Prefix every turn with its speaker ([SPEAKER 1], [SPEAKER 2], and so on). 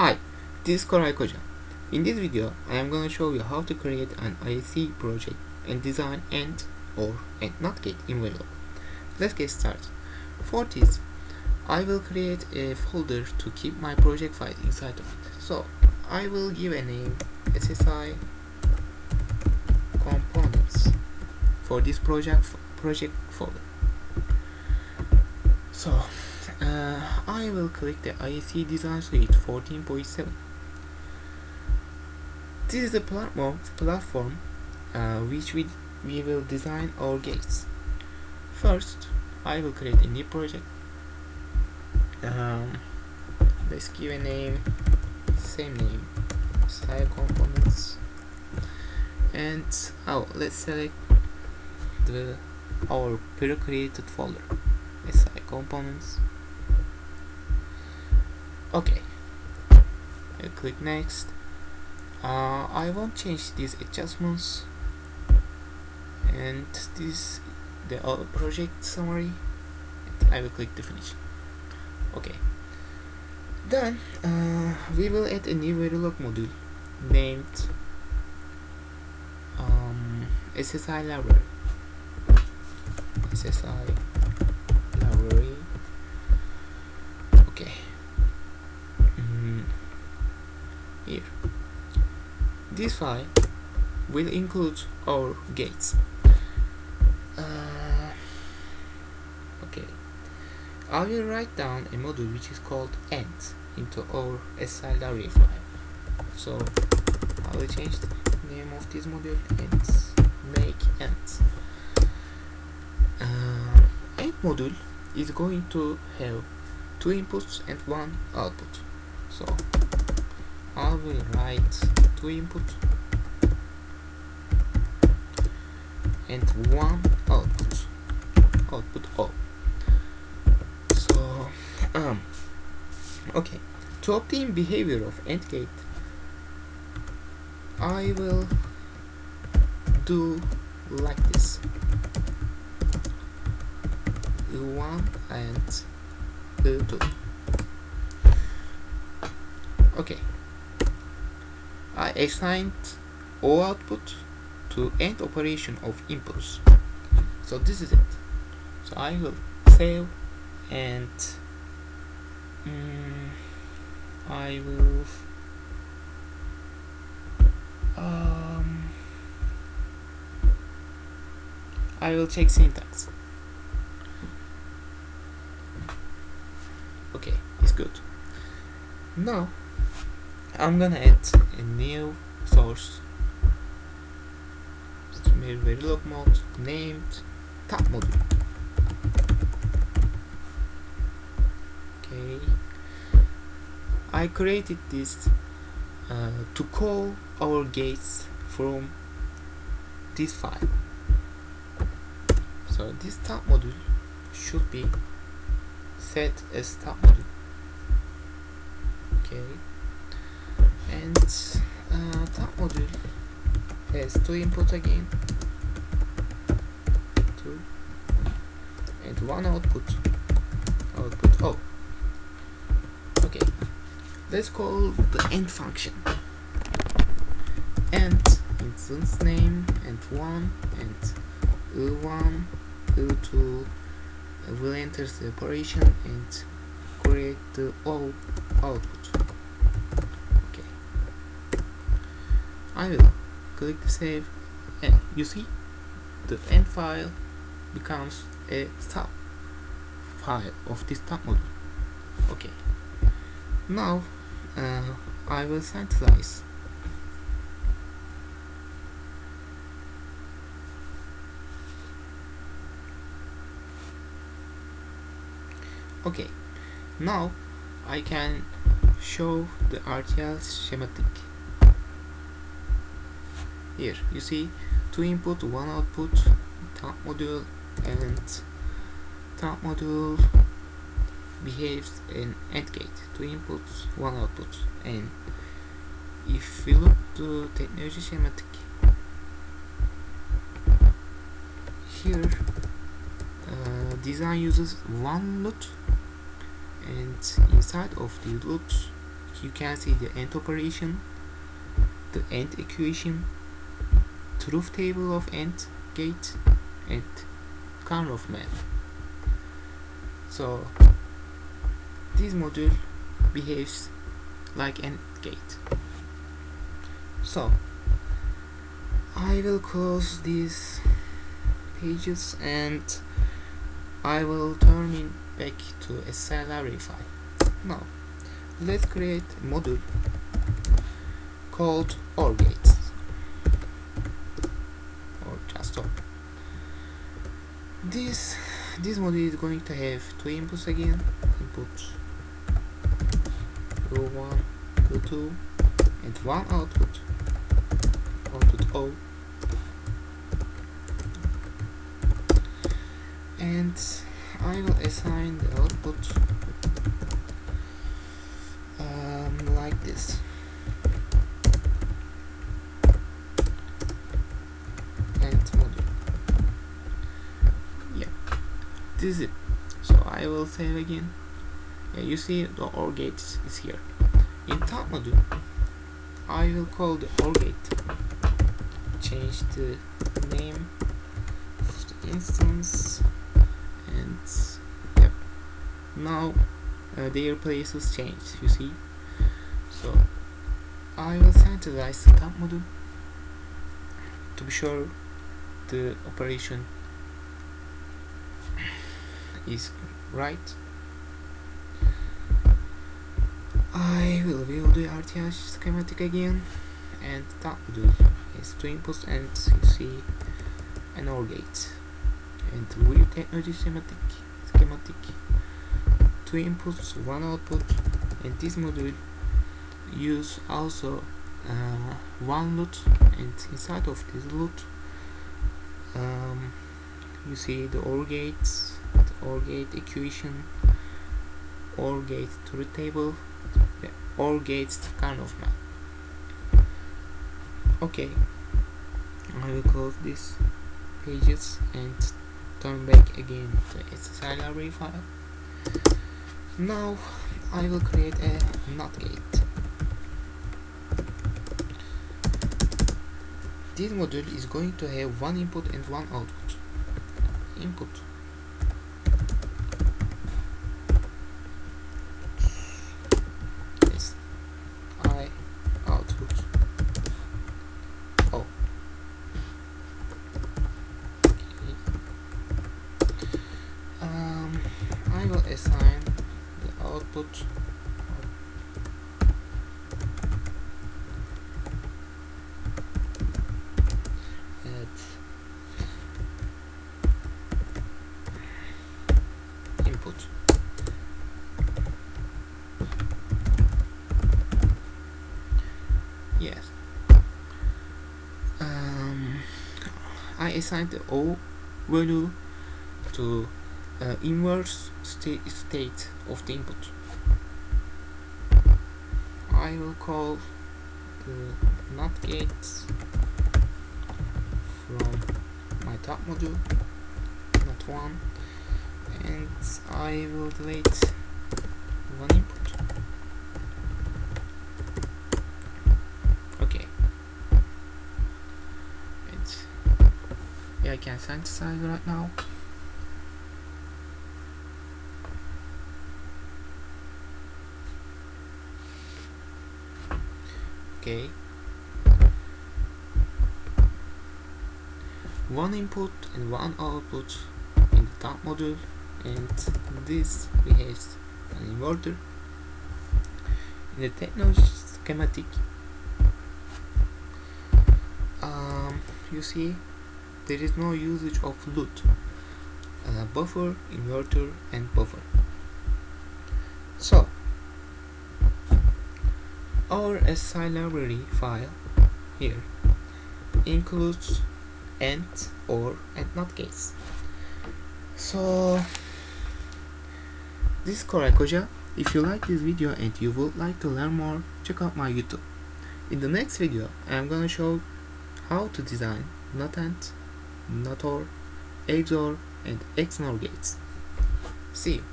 [SPEAKER 1] Hi, this is Koray Koca. In this video, I am going to show you how to create an ISE project and design AND or AND NOT gate in Verilog. Let's get started. For this, I will create a folder to keep my project file inside of it. So, I will give a name SSI components for this project project folder. So, uh, I will click the ISE Design Suite 14.7. This is the platform, platform uh, which we, we will design our gates. First, I will create a new project. Um, let's give a name, same name, style components, and oh, let's select the our pre-created folder, SI components okay. I click next. Uh, I won't change these adjustments. And this the project summary. I will click the finish. Okay. Then uh, we will add a new Verilog module named um, SSI library. SSI library okay here. This file will include our gates. Uh, okay, I will write down a module which is called AND into our SLRE file. So I will change the name of this module and make AND. Uh, AND module is going to have two inputs and one output. So I will write two input and one output. Output O so um okay. To obtain behavior of AND gate I will do like this. One and two. Okay I assigned O output to end operation of inputs. So this is it. So I will save and um, I will um, I will check syntax. Okay, it's good. Now I'm gonna add a new source. Verilog mode named top module. Okay. I created this uh, to call our gates from this file. So this top module should be set as top module. Okay and uh, module. Has two inputs again. Two. And one output. Output oh. Okay. Let's call the end function. AND instance name and one and u1 u2 will enter the operation and create the O output I will click save and you see the end file becomes a stop file of this top module okay. Now uh, I will synthesize okay. Now I can show the RTL schematic here you see two input one output top module and top module behaves in AND gate. Two inputs one output and if we look to technology schematic here uh, design uses one LUT and inside of the loops you can see the AND operation the AND equation truth table of AND gate and Karnaugh map so this module behaves like an gate. So I will close these pages and I will turn it back to a salary file. Now let's create a module called OR gate or just OR this this module is going to have two inputs again. Input O1 O2 and one output. Output O. And I will assign the output um, like this and module yeah this it? So I will save again. Yeah, you see the OR gate is here. In top module I will call the OR gate. Change the name of the instance and yep. Now uh, their places changed you see. So I will synthesize the top module to be sure the operation is right. I will view the RTL schematic again and that module has two inputs and you see an OR gate. And with technology schematic schematic two inputs one output. And this module use also uh, one LUT. And inside of this LUT um, you see the OR gates the OR gate equation OR gate truth table the OR gates of map. Okay I will close these pages and turn back again to SSI library file. Now I will create a NOT gate this module is going to have one input and one output. Input is I output oh okay. um I will assign the output at input yes um, I assign the O value to uh, inverse sta state of the input. I will call the NOT gates from my top module not one and I will delete one input okay and can synthesize right now okay. One input and one output in the top module and this behaves an inverter in the technology schematic. Um, you see there is no usage of LUT uh, buffer inverter and buffer. So our SI library file here includes AND or and NOT gates so this is Koray Koca if you like this video and you would like to learn more check out my youtube. In the next video I am gonna show how to design NOT AND, NOT OR, XOR and XNOR gates. See you